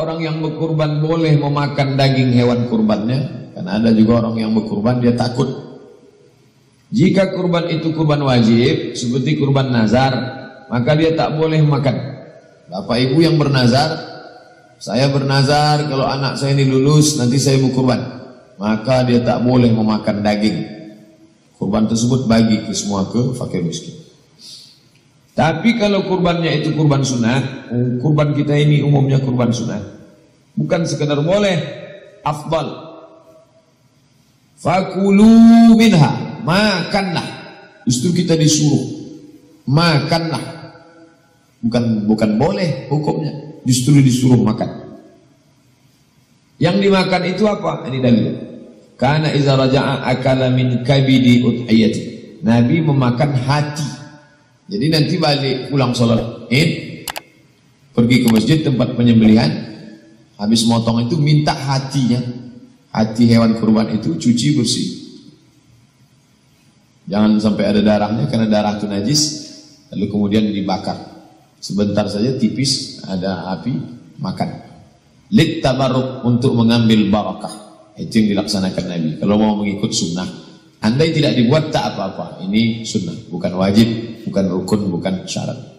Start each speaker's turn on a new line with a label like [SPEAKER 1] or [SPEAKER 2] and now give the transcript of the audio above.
[SPEAKER 1] orang yang berkurban boleh memakan daging hewan kurbannya? Karena ada juga orang yang berkurban dia takut. Jika kurban itu kurban wajib, seperti kurban nazar, maka dia tak boleh makan. Bapak ibu yang bernazar, saya bernazar kalau anak saya ini lulus nanti saya mau kurban. Maka dia tak boleh memakan daging. Kurban tersebut bagi ke semua ke fakir miskin. Tapi kalau kurbannya itu kurban sunnah, kurban kita ini umumnya kurban sunnah. Bukan sekedar boleh, afdal. Fakulu minha, makanlah. Justru kita disuruh, makanlah. Bukan bukan boleh hukumnya, justru disuruh makan. Yang dimakan itu apa? Ini dalil. Karena iza raja'a akala min kabidi udhiyati. Nabi memakan hati jadi nanti balik pulang sholat id, pergi ke masjid tempat penyembelihan, habis motong itu minta hatinya, hati hewan kurban itu cuci bersih. Jangan sampai ada darahnya karena darah itu najis, lalu kemudian dibakar. Sebentar saja tipis ada api makan. Lit tabaruk untuk mengambil barakah. Itu yang dilaksanakan Nabi. Kalau mau mengikut sunnah, andai tidak dibuat tak apa-apa. Ini sunnah, bukan wajib bukan rukun, bukan syarat.